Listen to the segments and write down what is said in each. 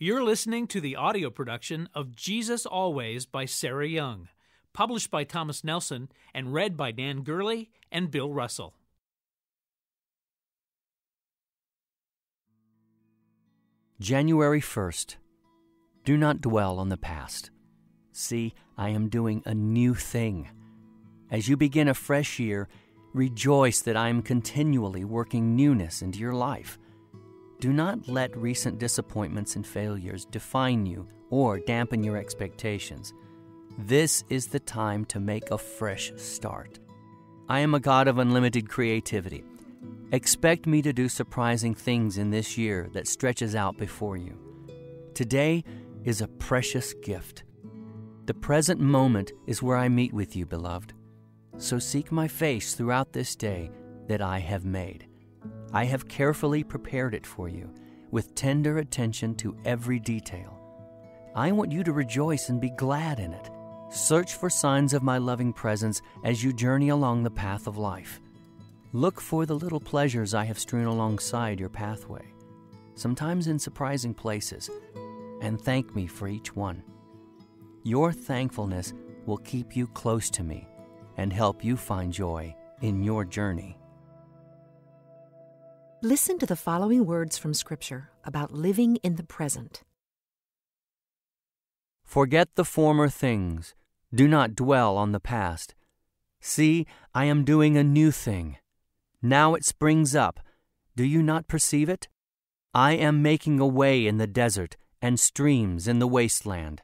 You're listening to the audio production of Jesus Always by Sarah Young, published by Thomas Nelson and read by Nan Gurley and Bill Russell. January 1st. Do not dwell on the past. See, I am doing a new thing. As you begin a fresh year, rejoice that I am continually working newness into your life. Do not let recent disappointments and failures define you or dampen your expectations. This is the time to make a fresh start. I am a God of unlimited creativity. Expect me to do surprising things in this year that stretches out before you. Today is a precious gift. The present moment is where I meet with you, beloved. So seek my face throughout this day that I have made. I have carefully prepared it for you, with tender attention to every detail. I want you to rejoice and be glad in it. Search for signs of my loving presence as you journey along the path of life. Look for the little pleasures I have strewn alongside your pathway, sometimes in surprising places, and thank me for each one. Your thankfulness will keep you close to me and help you find joy in your journey. Listen to the following words from Scripture about living in the present. Forget the former things. Do not dwell on the past. See, I am doing a new thing. Now it springs up. Do you not perceive it? I am making a way in the desert and streams in the wasteland.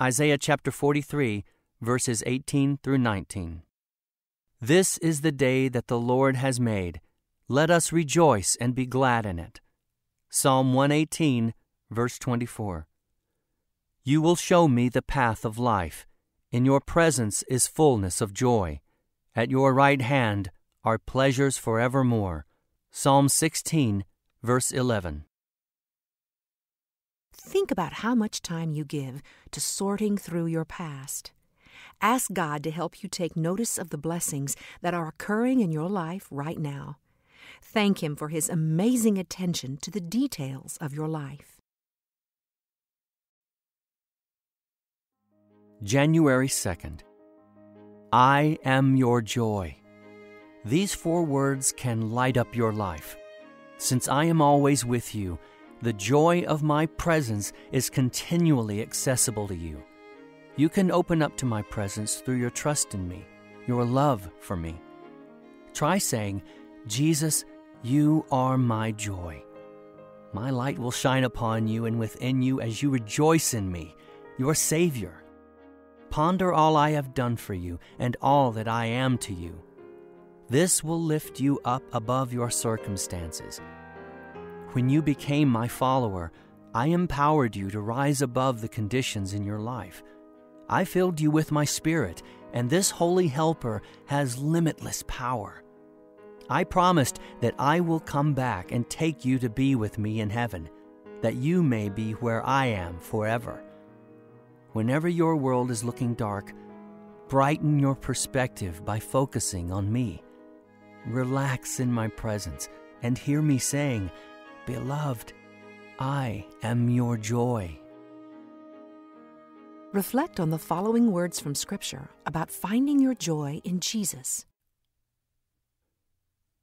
Isaiah chapter 43, verses 18 through 19. This is the day that the Lord has made. Let us rejoice and be glad in it. Psalm 118, verse 24. You will show me the path of life. In your presence is fullness of joy. At your right hand are pleasures forevermore. Psalm 16, verse 11. Think about how much time you give to sorting through your past. Ask God to help you take notice of the blessings that are occurring in your life right now. Thank Him for His amazing attention to the details of your life. January 2nd. I am your joy. These four words can light up your life. Since I am always with you, the joy of my presence is continually accessible to you. You can open up to my presence through your trust in me, your love for me. Try saying, Jesus, you are my joy. My light will shine upon you and within you as you rejoice in me, your Savior. Ponder all I have done for you and all that I am to you. This will lift you up above your circumstances. When you became my follower, I empowered you to rise above the conditions in your life. I filled you with my spirit, and this holy helper has limitless power. I promised that I will come back and take you to be with me in heaven, that you may be where I am forever. Whenever your world is looking dark, brighten your perspective by focusing on me. Relax in my presence and hear me saying, Beloved, I am your joy. Reflect on the following words from Scripture about finding your joy in Jesus.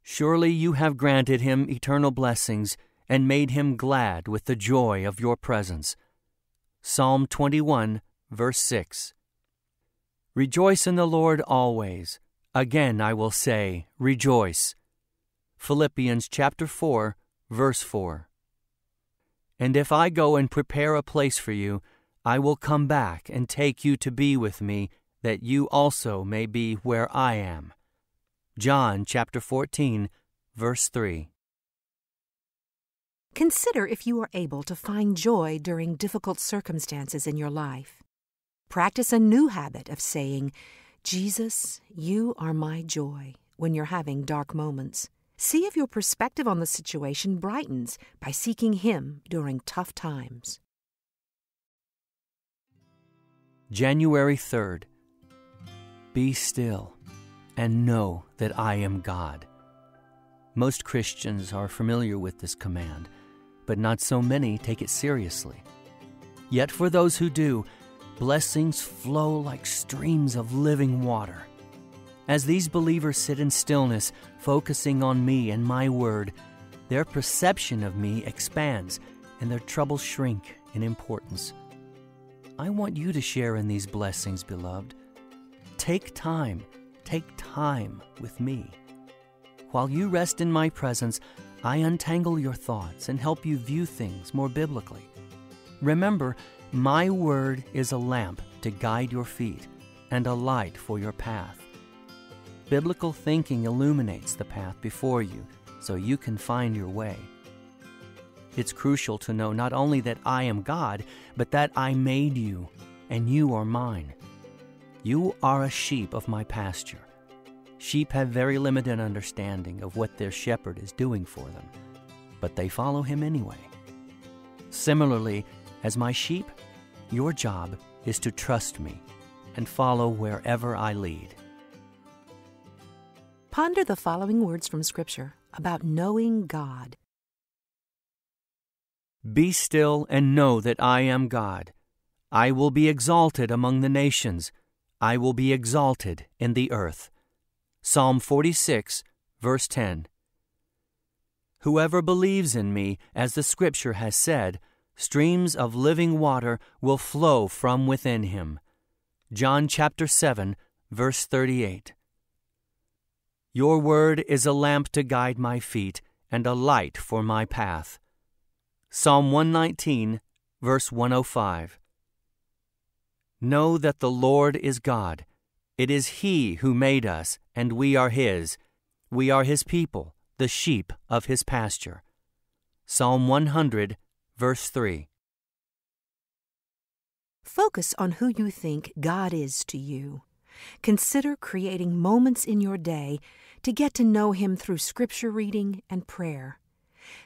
Surely you have granted him eternal blessings and made him glad with the joy of your presence. Psalm 21, verse 6. Rejoice in the Lord always. Again I will say, rejoice. Philippians chapter 4, verse 4. And if I go and prepare a place for you, I will come back and take you to be with me, that you also may be where I am. John chapter 14, verse 3. Consider if you are able to find joy during difficult circumstances in your life. Practice a new habit of saying, Jesus, you are my joy, when you're having dark moments. See if your perspective on the situation brightens by seeking Him during tough times. January 3rd. Be still and know that I am God. Most Christians are familiar with this command, but not so many take it seriously. Yet for those who do, blessings flow like streams of living water. As these believers sit in stillness, focusing on me and my word, their perception of me expands and their troubles shrink in importance. I want you to share in these blessings, beloved. Take time, take time with me. While you rest in my presence, I untangle your thoughts and help you view things more biblically. Remember, my word is a lamp to guide your feet and a light for your path. Biblical thinking illuminates the path before you so you can find your way. It's crucial to know not only that I am God, but that I made you, and you are mine. You are a sheep of my pasture. Sheep have very limited understanding of what their shepherd is doing for them, but they follow him anyway. Similarly, as my sheep, your job is to trust me and follow wherever I lead. Ponder the following words from Scripture about knowing God. Be still and know that I am God. I will be exalted among the nations. I will be exalted in the earth. Psalm 46, verse 10. Whoever believes in me, as the Scripture has said, streams of living water will flow from within him. John chapter 7, verse 38. Your word is a lamp to guide my feet and a light for my path. Psalm 119, verse 105. Know that the Lord is God. It is He who made us, and we are His. We are His people, the sheep of His pasture. Psalm 100, verse 3. Focus on who you think God is to you. Consider creating moments in your day to get to know Him through scripture reading and prayer.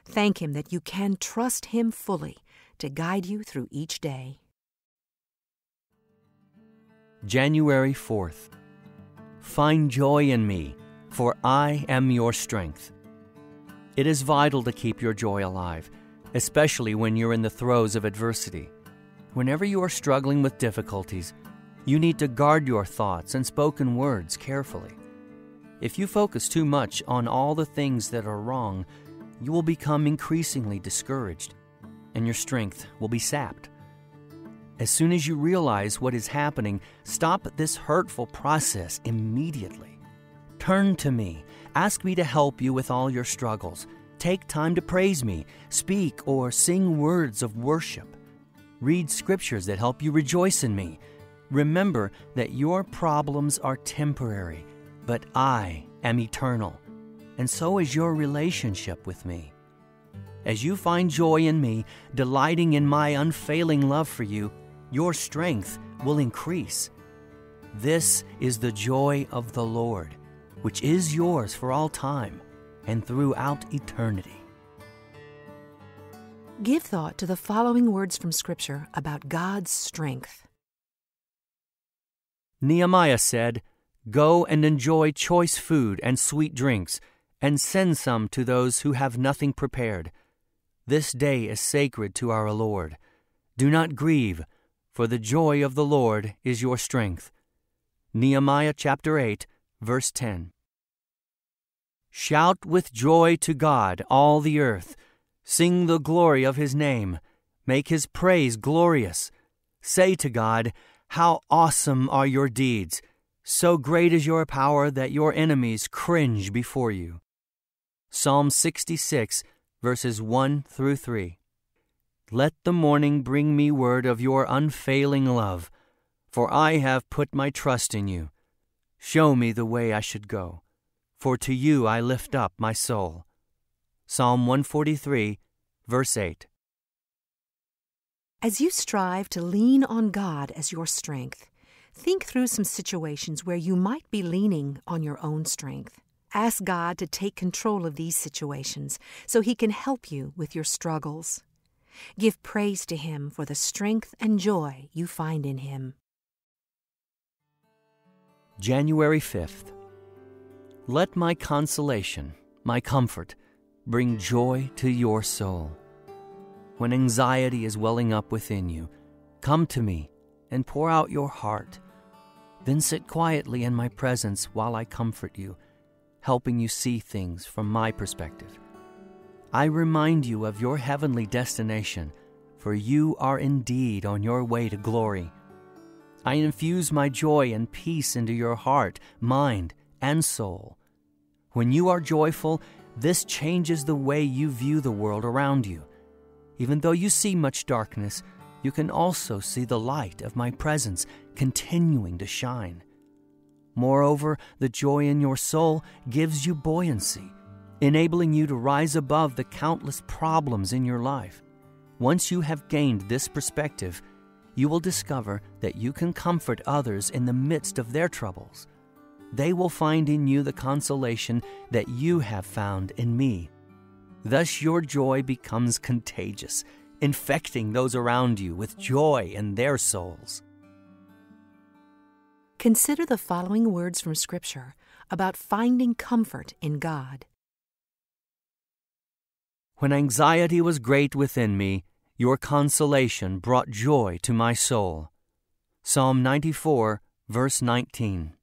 Thank Him that you can trust Him fully to guide you through each day. January 4th. Find joy in me, for I am your strength. It is vital to keep your joy alive, especially when you're in the throes of adversity. Whenever you are struggling with difficulties, you need to guard your thoughts and spoken words carefully. If you focus too much on all the things that are wrong, you will become increasingly discouraged, and your strength will be sapped. As soon as you realize what is happening, stop this hurtful process immediately. Turn to me. Ask me to help you with all your struggles. Take time to praise me, speak or sing words of worship. Read scriptures that help you rejoice in me Remember that your problems are temporary, but I am eternal, and so is your relationship with me. As you find joy in me, delighting in my unfailing love for you, your strength will increase. This is the joy of the Lord, which is yours for all time and throughout eternity. Give thought to the following words from Scripture about God's strength. Nehemiah said, Go and enjoy choice food and sweet drinks, and send some to those who have nothing prepared. This day is sacred to our Lord. Do not grieve, for the joy of the Lord is your strength. Nehemiah chapter 8, verse 10. Shout with joy to God, all the earth. Sing the glory of his name. Make his praise glorious. Say to God, how awesome are your deeds! So great is your power that your enemies cringe before you. Psalm 66, verses 1 through 3. Let the morning bring me word of your unfailing love, for I have put my trust in you. Show me the way I should go, for to you I lift up my soul. Psalm 143, verse 8. As you strive to lean on God as your strength, think through some situations where you might be leaning on your own strength. Ask God to take control of these situations so He can help you with your struggles. Give praise to Him for the strength and joy you find in Him. January 5th. Let my consolation, my comfort, bring joy to your soul. when anxiety is welling up within you, come to me and pour out your heart. Then sit quietly in my presence while I comfort you, helping you see things from my perspective. I remind you of your heavenly destination, for you are indeed on your way to glory. I infuse my joy and peace into your heart, mind, and soul. When you are joyful, this changes the way you view the world around you. Even though you see much darkness, you can also see the light of my presence continuing to shine. Moreover, the joy in your soul gives you buoyancy, enabling you to rise above the countless problems in your life. Once you have gained this perspective, you will discover that you can comfort others in the midst of their troubles. They will find in you the consolation that you have found in me. Thus, your joy becomes contagious, infecting those around you with joy in their souls. Consider the following words from Scripture about finding comfort in God. When anxiety was great within me, your consolation brought joy to my soul. Psalm 94, verse 19.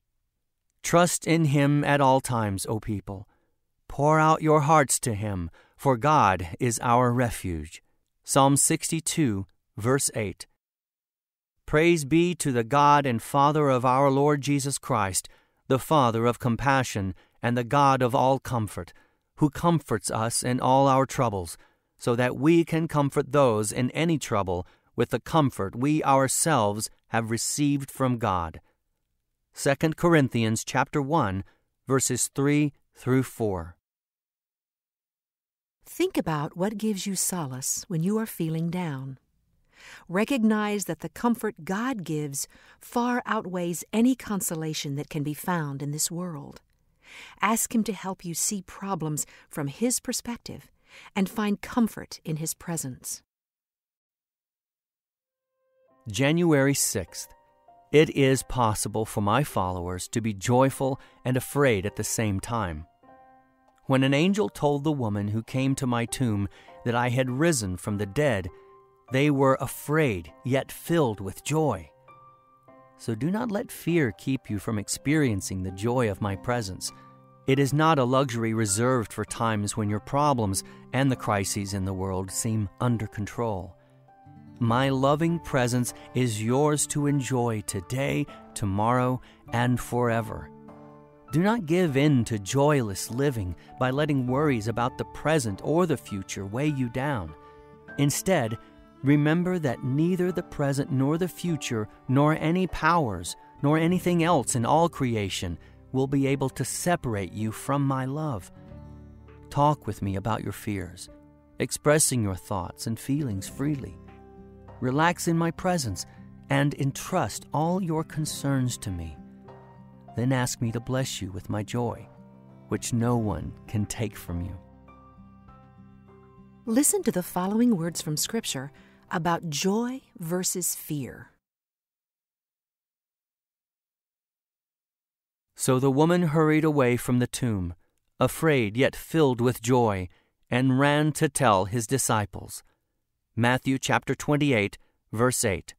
Trust in Him at all times, O people. Pour out your hearts to Him, for God is our refuge. Psalm 62, verse 8. Praise be to the God and Father of our Lord Jesus Christ, the Father of compassion and the God of all comfort, who comforts us in all our troubles so that we can comfort those in any trouble with the comfort we ourselves have received from God. 2 Corinthians chapter 1 verses 3 through 4. Think about what gives you solace when you are feeling down. Recognize that the comfort God gives far outweighs any consolation that can be found in this world. Ask Him to help you see problems from His perspective and find comfort in His presence. January 6th. It is possible for my followers to be joyful and afraid at the same time. When an angel told the woman who came to my tomb that I had risen from the dead, they were afraid yet filled with joy. So do not let fear keep you from experiencing the joy of my presence. It is not a luxury reserved for times when your problems and the crises in the world seem under control. My loving presence is yours to enjoy today, tomorrow, and forever. Do not give in to joyless living by letting worries about the present or the future weigh you down. Instead, remember that neither the present nor the future, nor any powers, nor anything else in all creation will be able to separate you from my love. Talk with me about your fears, expressing your thoughts and feelings freely. Relax in my presence and entrust all your concerns to me. Then ask me to bless you with my joy, which no one can take from you. Listen to the following words from Scripture about joy versus fear. So the woman hurried away from the tomb, afraid yet filled with joy, and ran to tell his disciples. Matthew chapter 28, verse 8.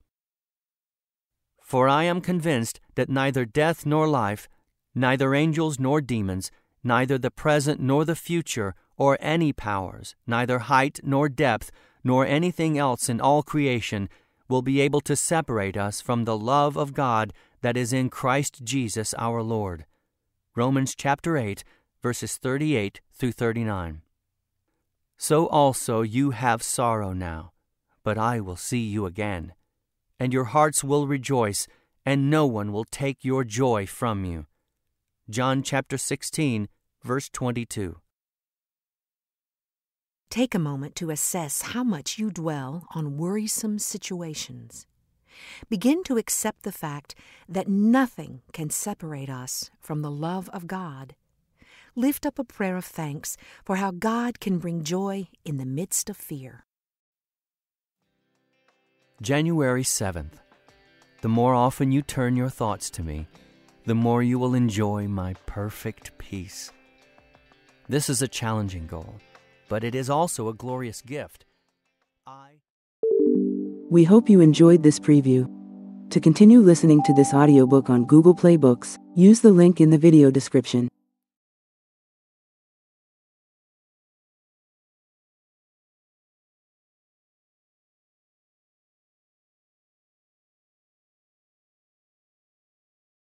For I am convinced that neither death nor life, neither angels nor demons, neither the present nor the future, or any powers, neither height nor depth, nor anything else in all creation, will be able to separate us from the love of God that is in Christ Jesus our Lord. Romans chapter 8, verses 38 through 39. So also you have sorrow now, but I will see you again, and your hearts will rejoice, and no one will take your joy from you. John chapter 16, verse 22. Take a moment to assess how much you dwell on worrisome situations. Begin to accept the fact that nothing can separate us from the love of God. Lift up a prayer of thanks for how God can bring joy in the midst of fear. January 7th. The more often you turn your thoughts to me, the more you will enjoy my perfect peace. This is a challenging goal, but it is also a glorious gift. I We hope you enjoyed this preview. To continue listening to this audiobook on Google Play Books, use the link in the video description.